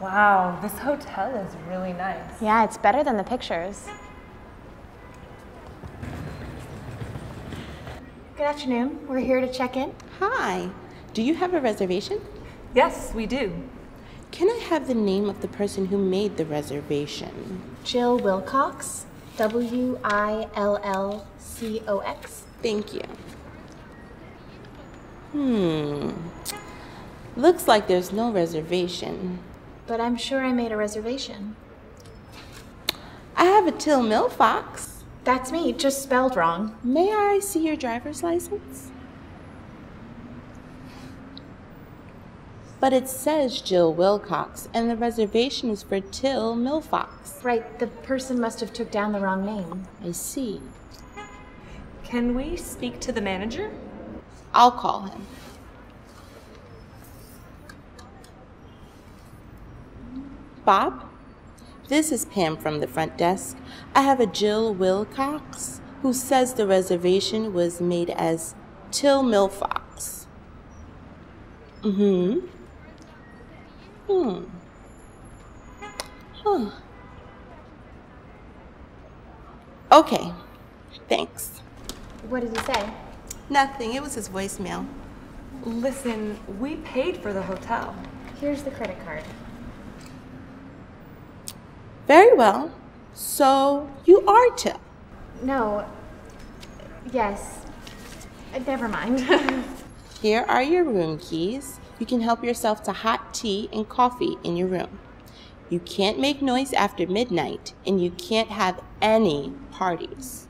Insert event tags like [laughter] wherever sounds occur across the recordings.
Wow, this hotel is really nice. Yeah, it's better than the pictures. Good afternoon. We're here to check in. Hi. Do you have a reservation? Yes, we do. Can I have the name of the person who made the reservation? Jill Willcox. W I L L C O X. Thank you. Hmm. Looks like there's no reservation. But I'm sure I made a reservation. I have a Till Millfox. That's me, just spelled wrong. May I see your driver's license? But it says Jill Willcox, and the reservation is for Till Millfox. Right, the person must have took down the wrong name. I see. Can we speak to the manager? I'll call him. Bob? This is Pam from the front desk. I have a Jill Willcox who says the reservation was made as Till Millfox. Mm-hmm. Hmm. Huh. Okay. Thanks. What did he say? Nothing. It was his voicemail. Listen, we paid for the hotel. Here's the credit card. Very well. So you are Till. No. Yes. Uh, Never mind. [laughs] Here are your room keys. You can help yourself to hot tea and coffee in your room. You can't make noise after midnight, and you can't have any parties.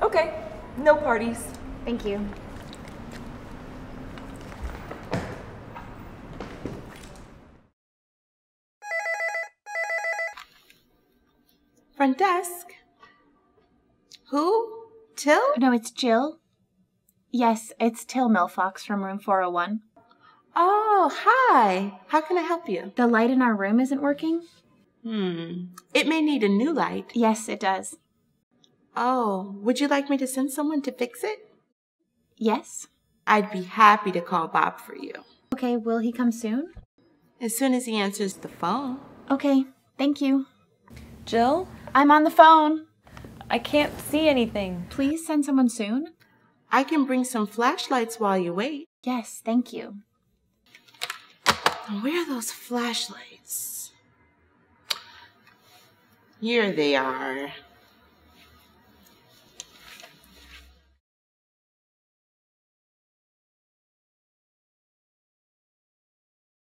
Okay, no parties. Thank you. Front desk. Who? Till? No, it's Jill. Yes, it's Till Millfox from room 401. Oh, hi. How can I help you? The light in our room isn't working? Hmm. It may need a new light. Yes, it does. Oh, would you like me to send someone to fix it? Yes? I'd be happy to call Bob for you. Okay, will he come soon? As soon as he answers the phone. Okay, thank you. Jill, I'm on the phone. I can't see anything. Please send someone soon? I can bring some flashlights while you wait. Yes, thank you. Where are those flashlights? Here they are.